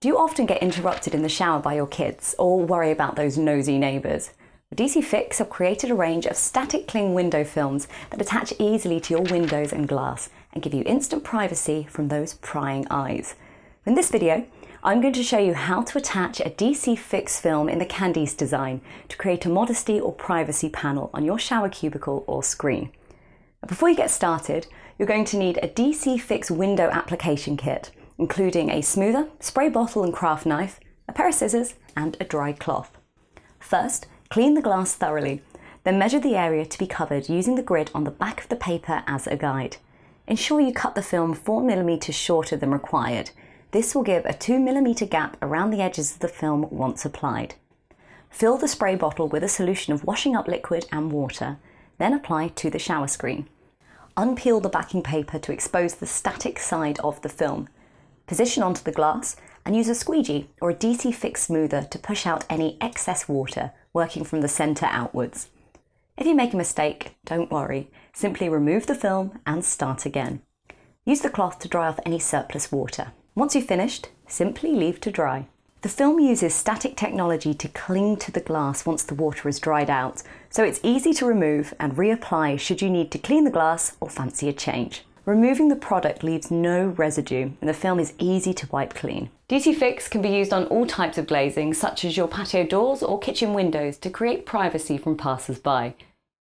Do you often get interrupted in the shower by your kids or worry about those nosy neighbours? DC Fix have created a range of static cling window films that attach easily to your windows and glass and give you instant privacy from those prying eyes. In this video, I'm going to show you how to attach a DC Fix film in the Candice design to create a modesty or privacy panel on your shower cubicle or screen. Before you get started, you're going to need a DC Fix window application kit including a smoother, spray bottle and craft knife, a pair of scissors, and a dry cloth. First, clean the glass thoroughly, then measure the area to be covered using the grid on the back of the paper as a guide. Ensure you cut the film 4mm shorter than required. This will give a 2mm gap around the edges of the film once applied. Fill the spray bottle with a solution of washing up liquid and water, then apply to the shower screen. Unpeel the backing paper to expose the static side of the film position onto the glass, and use a squeegee or a DC Fix smoother to push out any excess water, working from the centre outwards. If you make a mistake, don't worry, simply remove the film and start again. Use the cloth to dry off any surplus water. Once you've finished, simply leave to dry. The film uses static technology to cling to the glass once the water is dried out, so it's easy to remove and reapply should you need to clean the glass or fancy a change. Removing the product leaves no residue and the film is easy to wipe clean. DC Fix can be used on all types of glazing such as your patio doors or kitchen windows to create privacy from passers-by.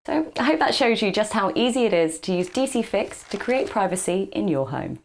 So I hope that shows you just how easy it is to use DC Fix to create privacy in your home.